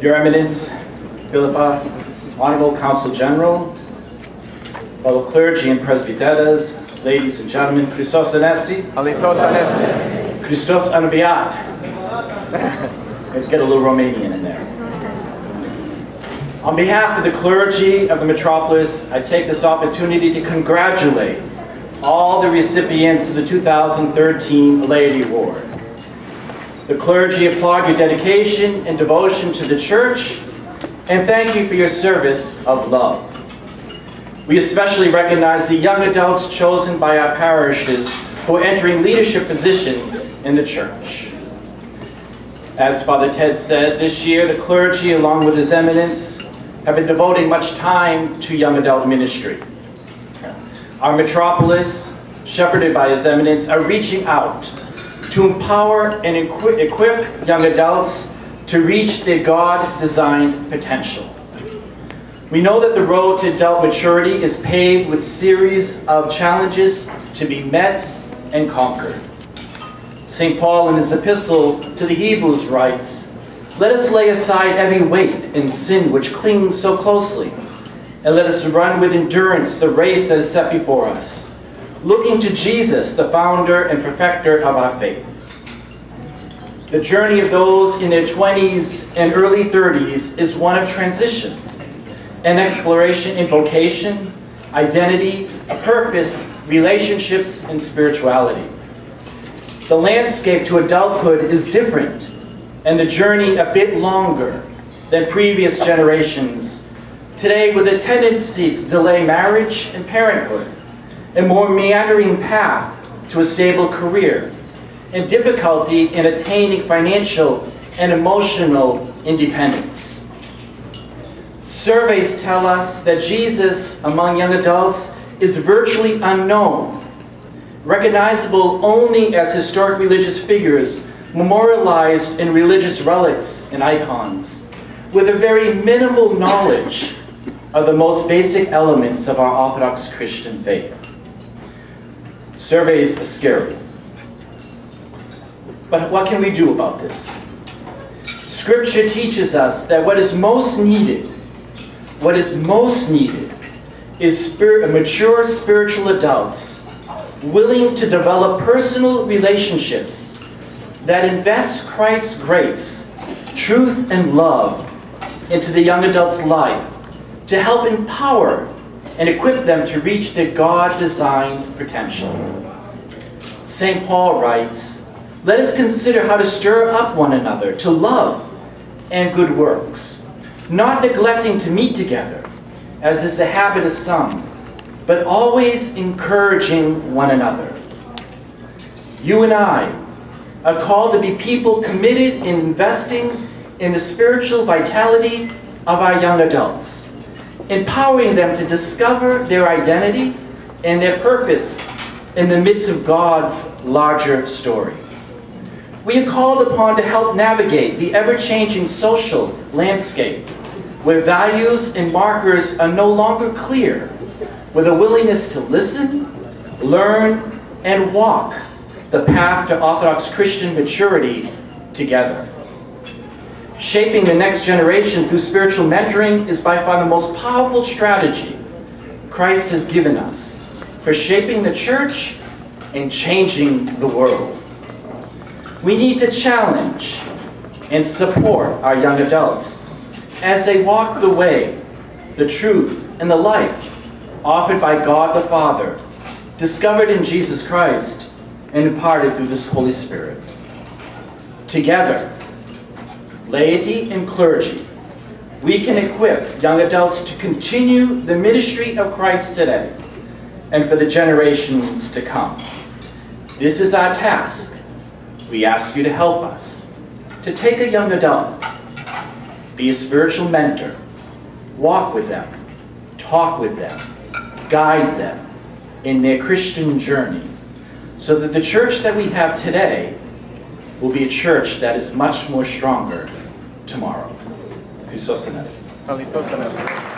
Your Eminence, Philippa, Honorable Consul General, fellow clergy and presbyteras, ladies and gentlemen, Christos Anesti. Christos Anviat. Let's get a little Romanian in there. On behalf of the clergy of the metropolis, I take this opportunity to congratulate all the recipients of the 2013 Laity Award. The clergy applaud your dedication and devotion to the church and thank you for your service of love. We especially recognize the young adults chosen by our parishes who are entering leadership positions in the church. As Father Ted said, this year the clergy, along with His Eminence, have been devoting much time to young adult ministry. Our metropolis, shepherded by His Eminence, are reaching out to empower and equi- equip young adults to reach their God-designed potential. We know that the road to adult maturity is paved with series of challenges to be met and conquered. St. Paul in his epistle to the Hebrews writes, Let us lay aside every weight and sin which clings so closely, and let us run with endurance the race that is set before us, looking to Jesus, the founder and perfecter of our faith. The journey of those in their 20s and early 30s is one of transition, an exploration in vocation, identity, a purpose, relationships, and spirituality. The landscape to adulthood is different, and the journey a bit longer than previous generations. Today, with a tendency to delay marriage and parenthood, a more meandering path to a stable career, and difficulty in attaining financial and emotional independence. Surveys tell us that Jesus among young adults is virtually unknown, recognizable only as historic religious figures memorialized in religious relics and icons, with a very minimal knowledge of the most basic elements of our Orthodox Christian faith. Surveys are scary. But what can we do about this? Scripture teaches us that what is most needed, what is most needed, is spirit, mature spiritual adults willing to develop personal relationships that invest Christ's grace, truth, and love into the young adult's life to help empower and equip them to reach their God-designed potential. St. Paul writes, let us consider how to stir up one another to love and good works, not neglecting to meet together, as is the habit of some, but always encouraging one another. You and I are called to be people committed in investing in the spiritual vitality of our young adults, empowering them to discover their identity and their purpose in the midst of God's larger story. We are called upon to help navigate the ever-changing social landscape where values and markers are no longer clear, with a willingness to listen, learn, and walk the path to Orthodox Christian maturity together. Shaping the next generation through spiritual mentoring is by far the most powerful strategy Christ has given us for shaping the church and changing the world. We need to challenge and support our young adults as they walk the way, the truth, and the life offered by God the Father, discovered in Jesus Christ, and imparted through this Holy Spirit. Together, laity and clergy, we can equip young adults to continue the ministry of Christ today and for the generations to come. This is our task we ask you to help us to take a young adult, be a spiritual mentor, walk with them, talk with them, guide them in their Christian journey, so that the church that we have today will be a church that is much more stronger tomorrow. Alithos Anestis.